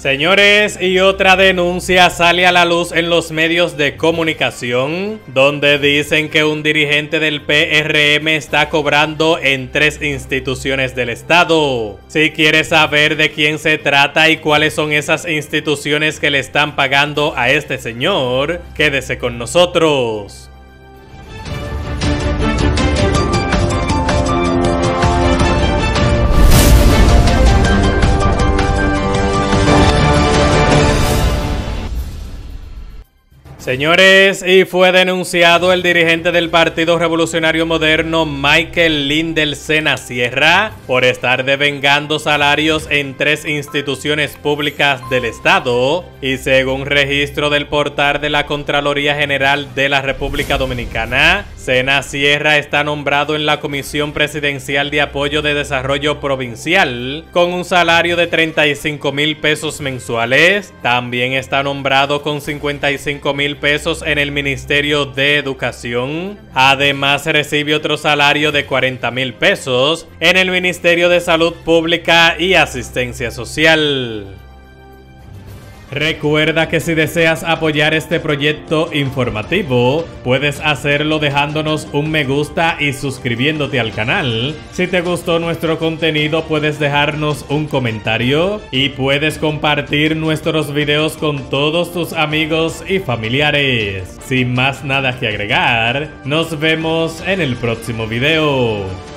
Señores, y otra denuncia sale a la luz en los medios de comunicación, donde dicen que un dirigente del PRM está cobrando en tres instituciones del Estado. Si quieres saber de quién se trata y cuáles son esas instituciones que le están pagando a este señor, quédese con nosotros. Señores, y fue denunciado el dirigente del Partido Revolucionario Moderno, Michael Lindel Sena Sierra, por estar devengando salarios en tres instituciones públicas del Estado, y según registro del portal de la Contraloría General de la República Dominicana, Sena Sierra está nombrado en la Comisión Presidencial de Apoyo de Desarrollo Provincial, con un salario de 35 mil pesos mensuales, también está nombrado con 55 mil pesos en el Ministerio de Educación. Además recibe otro salario de 40 mil pesos en el Ministerio de Salud Pública y Asistencia Social. Recuerda que si deseas apoyar este proyecto informativo, puedes hacerlo dejándonos un me gusta y suscribiéndote al canal. Si te gustó nuestro contenido, puedes dejarnos un comentario y puedes compartir nuestros videos con todos tus amigos y familiares. Sin más nada que agregar, nos vemos en el próximo video.